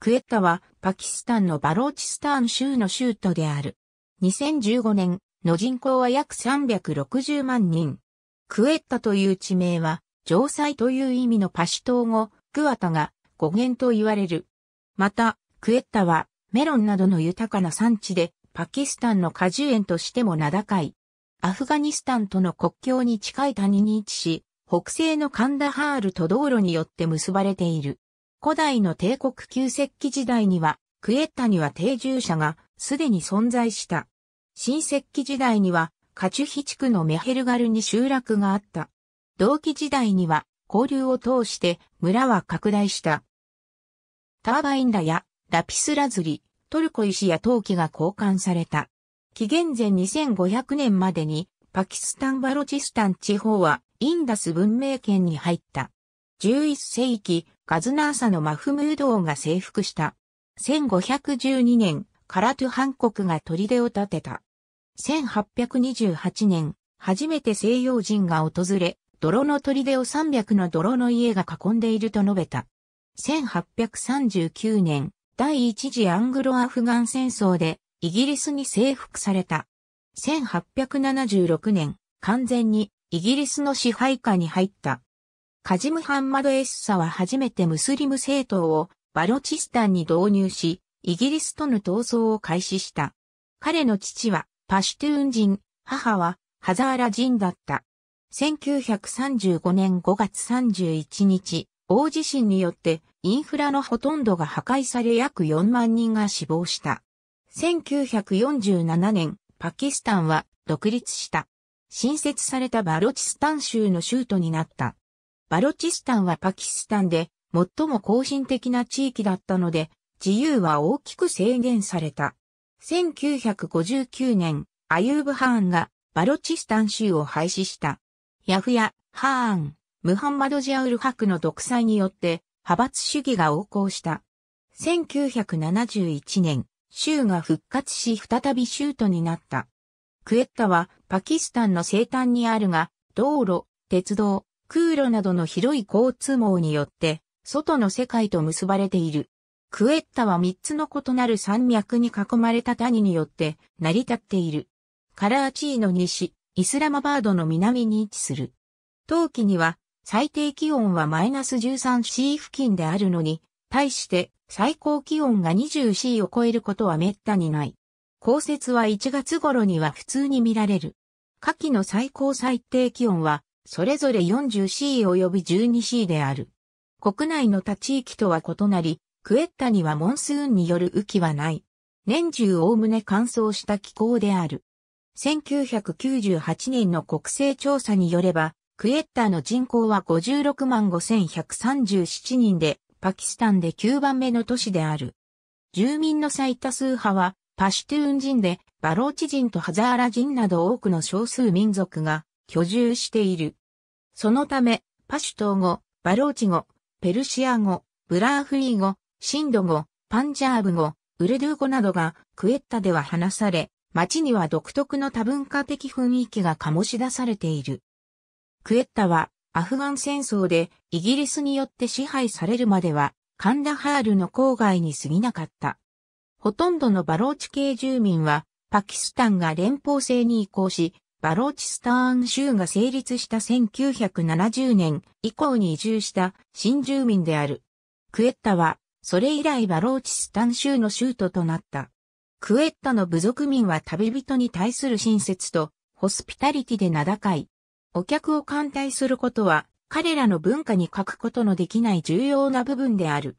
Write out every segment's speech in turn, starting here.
クエッタはパキスタンのバローチスタン州の州都である。2015年の人口は約360万人。クエッタという地名は、城塞という意味のパシュ島語、クワタが語源と言われる。また、クエッタはメロンなどの豊かな産地でパキスタンの果樹園としても名高い。アフガニスタンとの国境に近い谷に位置し、北西のカンダハールと道路によって結ばれている。古代の帝国旧石器時代には、クエッタには定住者がすでに存在した。新石器時代には、カチュヒ地区のメヘルガルに集落があった。同期時代には、交流を通して村は拡大した。ターバインダやラピスラズリ、トルコ石や陶器が交換された。紀元前2500年までにパキスタン・バロチスタン地方はインダス文明圏に入った。11世紀、ガズナーサのマフムード王が征服した。1512年、カラトゥハン国が砦を建てた。1828年、初めて西洋人が訪れ、泥の砦を300の泥の家が囲んでいると述べた。1839年、第一次アングロアフガン戦争でイギリスに征服された。1876年、完全にイギリスの支配下に入った。カジムハンマド・エッサは初めてムスリム政党をバロチスタンに導入し、イギリスとの闘争を開始した。彼の父はパシュトゥーン人、母はハザーラ人だった。1935年5月31日、大地震によってインフラのほとんどが破壊され約4万人が死亡した。1947年、パキスタンは独立した。新設されたバロチスタン州の州都になった。バロチスタンはパキスタンで最も後進的な地域だったので、自由は大きく制限された。1959年、アユーブ・ハーンがバロチスタン州を廃止した。ヤフヤ、ハーン、ムハンマド・ジアウル・ハクの独裁によって派閥主義が横行した。1971年、州が復活し再び州都になった。クエッタはパキスタンの西端にあるが、道路、鉄道、空路などの広い交通網によって、外の世界と結ばれている。クエッタは三つの異なる山脈に囲まれた谷によって成り立っている。カラーチーの西、イスラマバードの南に位置する。冬季には最低気温はマイナス 13C 付近であるのに、対して最高気温が 20C を超えることは滅多にない。降雪は1月頃には普通に見られる。夏季の最高最低気温はそれぞれ 40C 及び 12C である。国内の他地域とは異なり、クエッタにはモンスーンによる雨季はない。年中おおむね乾燥した気候である。1998年の国勢調査によれば、クエッタの人口は56万5137人で、パキスタンで9番目の都市である。住民の最多数派は、パシュトゥーン人で、バローチ人とハザーラ人など多くの少数民族が居住している。そのため、パシュトー語、バローチ語、ペルシア語、ブラーフリー語、シンド語、パンジャーブ語、ウルドゥー語などがクエッタでは話され、街には独特の多文化的雰囲気が醸し出されている。クエッタはアフガン戦争でイギリスによって支配されるまではカンダハールの郊外に過ぎなかった。ほとんどのバローチ系住民はパキスタンが連邦制に移行し、バローチスターン州が成立した1970年以降に移住した新住民である。クエッタはそれ以来バローチスタン州の州都となった。クエッタの部族民は旅人に対する親切とホスピタリティで名高い。お客を歓待することは彼らの文化に欠くことのできない重要な部分である。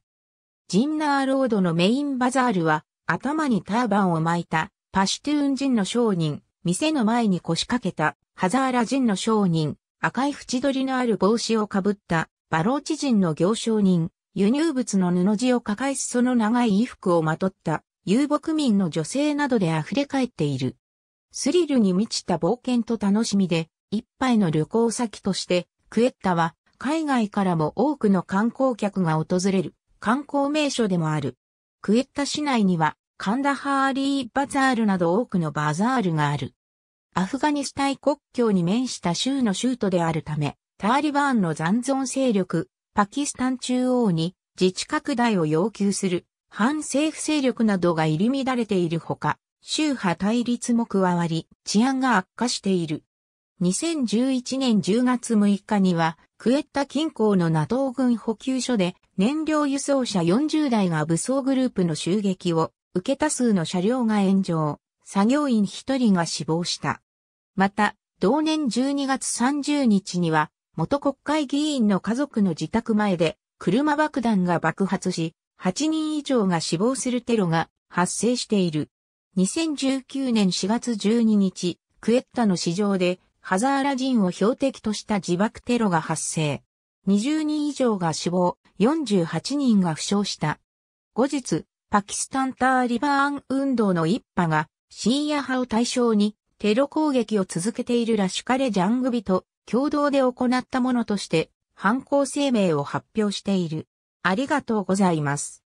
ジンナーロードのメインバザールは頭にターバンを巻いたパシュトゥーン人の商人、店の前に腰掛けたハザーラ人の商人、赤い縁取りのある帽子をかぶったバローチ人の行商人、輸入物の布地を抱え裾の長い衣服をまとった遊牧民の女性などで溢れ返っている。スリルに満ちた冒険と楽しみで、一杯の旅行先として、クエッタは海外からも多くの観光客が訪れる観光名所でもある。クエッタ市内にはカンダハーリーバザールなど多くのバザールがある。アフガニスタン国境に面した州の州都であるため、ターリバーンの残存勢力、パキスタン中央に自治拡大を要求する反政府勢力などが入り乱れているほか、宗派対立も加わり、治安が悪化している。2011年10月6日には、クエッタ近郊の NATO 軍補給所で燃料輸送車40台が武装グループの襲撃を受け多数の車両が炎上、作業員1人が死亡した。また、同年12月30日には、元国会議員の家族の自宅前で車爆弾が爆発し、8人以上が死亡するテロが発生している。2019年4月12日、クエッタの市場でハザーラ人を標的とした自爆テロが発生。20人以上が死亡、48人が負傷した。後日、パキスタンターリバーン運動の一派がシーア派を対象にテロ攻撃を続けているラシュカレ・ジャングビと共同で行ったものとして犯行声明を発表している。ありがとうございます。